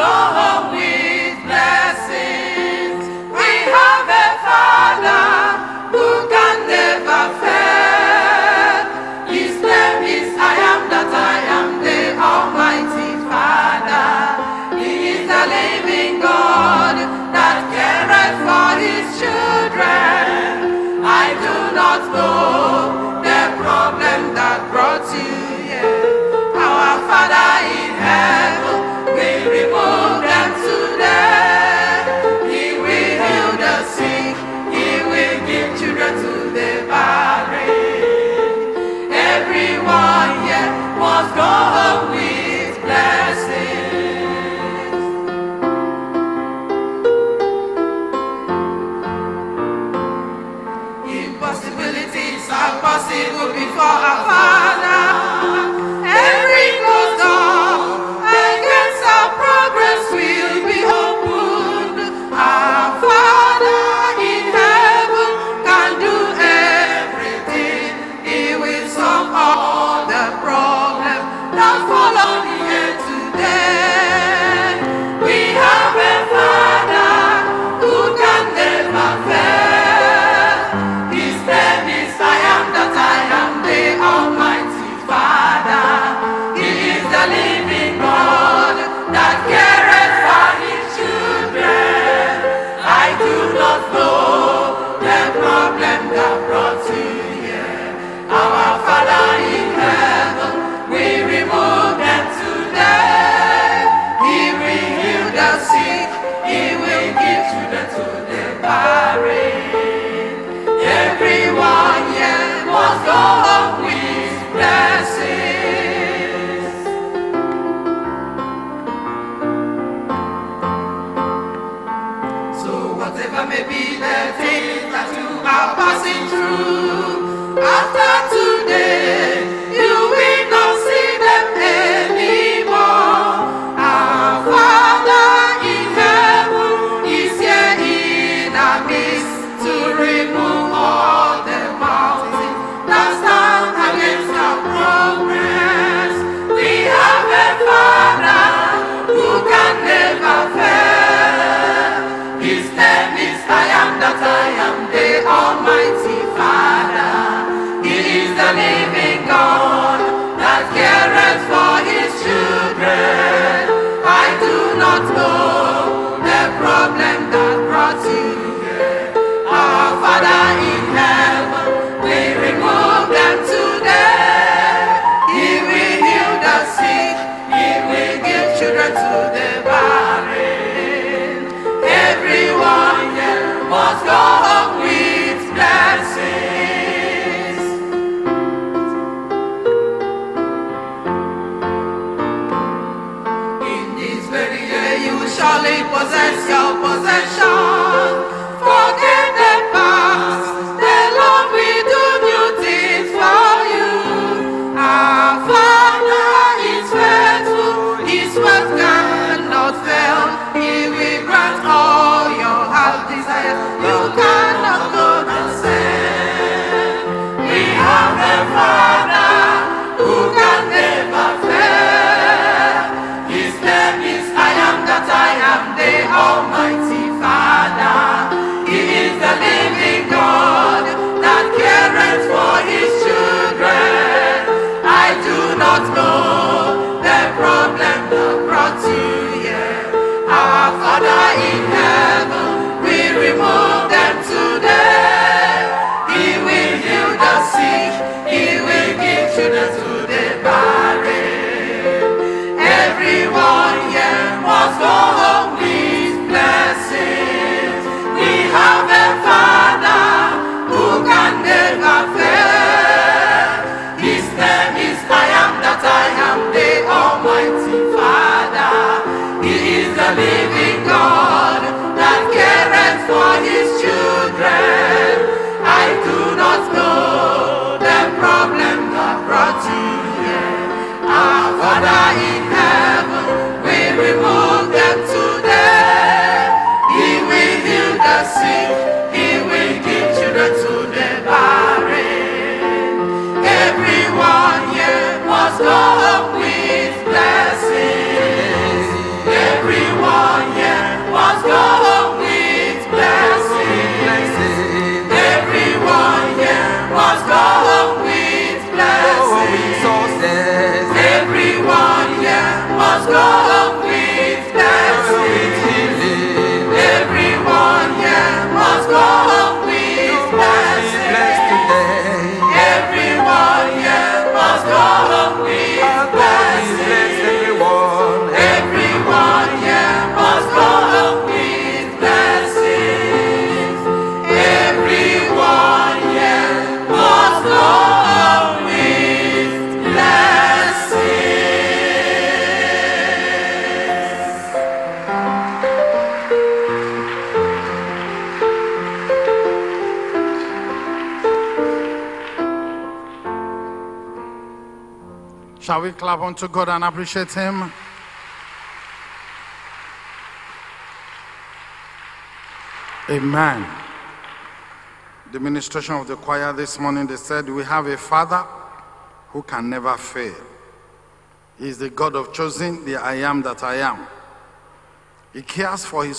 God. never may be the things that you are passing through after today. solid. Almighty Father. He is the living God that cares for his children. I do not know the problem that brought. Our Father in Shall we clap unto God and appreciate Him? Amen. The ministration of the choir this morning, they said, We have a Father who can never fail. He is the God of choosing, the I am that I am. He cares for His